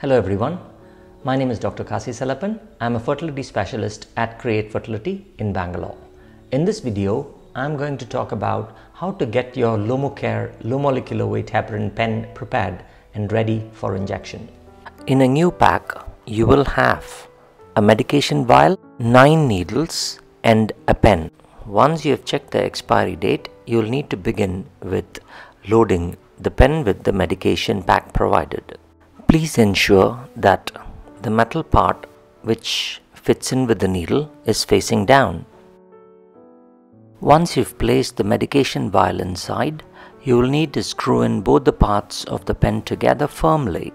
Hello everyone. My name is Dr. Kasi Salapan. I'm a fertility specialist at Create Fertility in Bangalore. In this video, I'm going to talk about how to get your Lomocare low molecular weight heparin pen prepared and ready for injection. In a new pack, you will have a medication vial, 9 needles, and a pen. Once you have checked the expiry date, you'll need to begin with loading the pen with the medication pack provided. Please ensure that the metal part which fits in with the needle is facing down. Once you've placed the medication vial inside, you will need to screw in both the parts of the pen together firmly.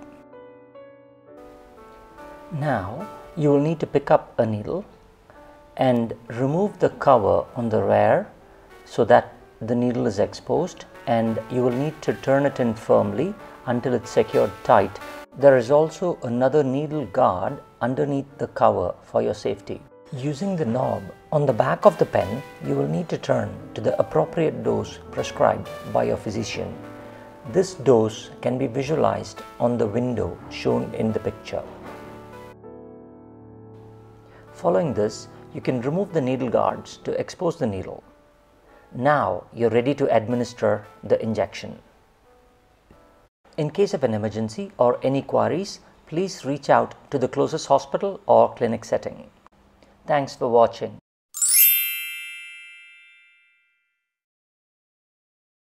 Now, you will need to pick up a needle and remove the cover on the rear so that the needle is exposed and you will need to turn it in firmly until it's secured tight there is also another needle guard underneath the cover for your safety. Using the knob on the back of the pen, you will need to turn to the appropriate dose prescribed by your physician. This dose can be visualized on the window shown in the picture. Following this, you can remove the needle guards to expose the needle. Now you're ready to administer the injection. In case of an emergency or any queries, please reach out to the closest hospital or clinic setting. Thanks for watching.